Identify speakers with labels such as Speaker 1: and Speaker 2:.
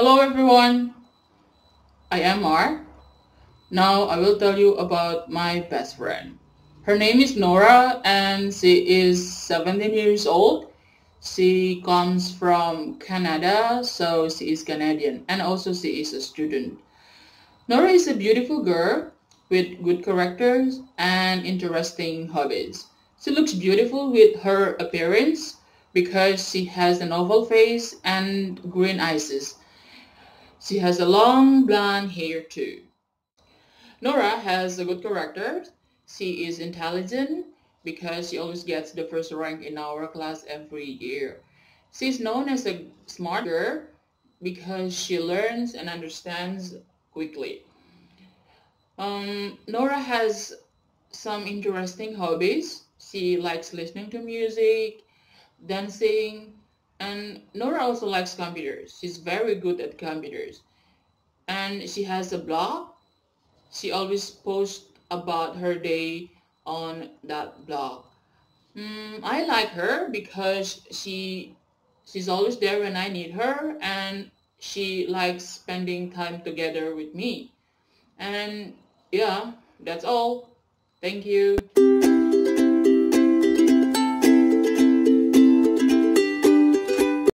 Speaker 1: Hello everyone, I am Mar. Now I will tell you about my best friend. Her name is Nora and she is 17 years old. She comes from Canada, so she is Canadian and also she is a student. Nora is a beautiful girl with good characters and interesting hobbies. She looks beautiful with her appearance because she has an oval face and green eyes. She has a long blonde hair too. Nora has a good character. She is intelligent because she always gets the first rank in our class every year. She is known as a smart girl because she learns and understands quickly. Um, Nora has some interesting hobbies. She likes listening to music, dancing, and Nora also likes computers. She's very good at computers. And she has a blog she always posts about her day on that blog. Mm, I like her because she she's always there when I need her and she likes spending time together with me. And yeah, that's all. Thank you.